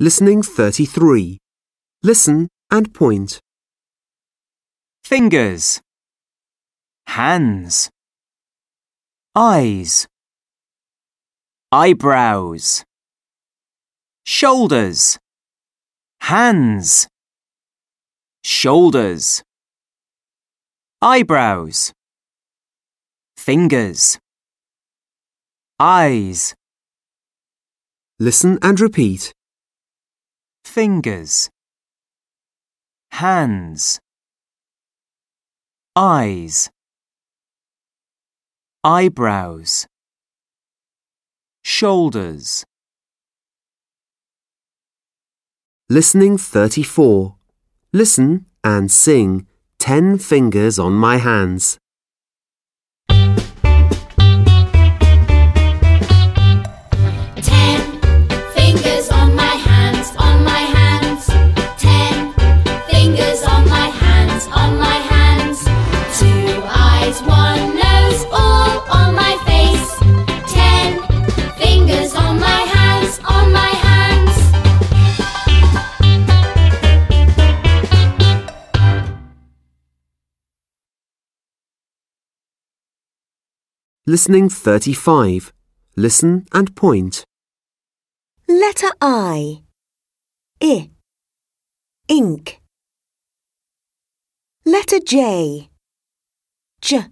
Listening 33. Listen and point. fingers, hands, eyes, eyebrows, shoulders, hands, shoulders, eyebrows, fingers, eyes, Listen and repeat. Fingers, hands, eyes, eyebrows, shoulders, Listening 34. Listen and sing 10 fingers on my hands. Listening 35. Listen and point. Letter I. I. Ink. Letter J. J.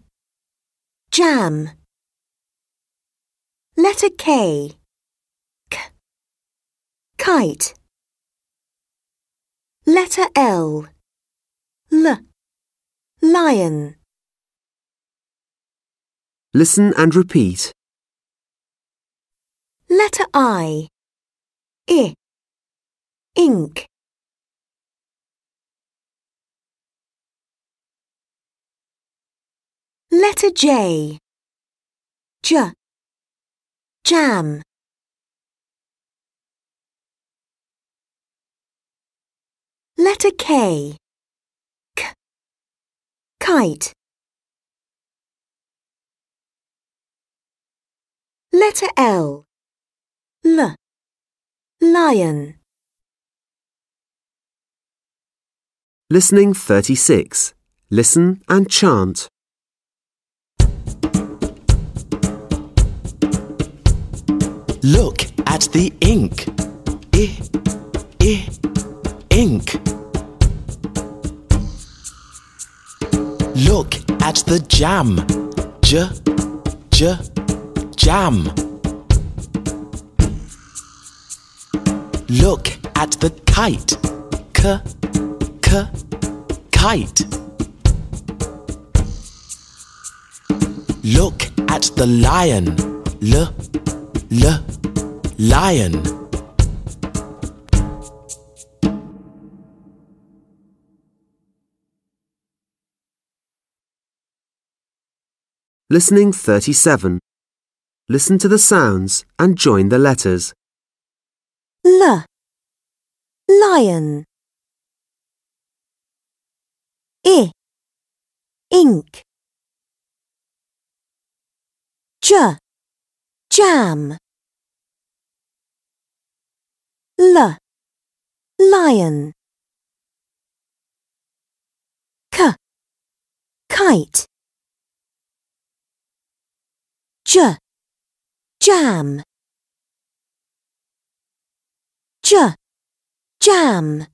Jam. Letter K. K. Kite. Letter L. L. Lion. Listen and repeat. Letter I. I. Ink. Letter J. J. Jam. Letter K. K. Kite. Letter L. L. Lion. Listening 36. Listen and chant. Look at the ink. I, I, ink. Look at the jam. J, j, jam. Look at the kite. K, k, kite. Look at the lion. L, L, lion. Listening 37. Listen to the sounds and join the letters. L. Lion. I. Ink. J. Jam. L. Lion. K. Kite. J. Jam. Jam.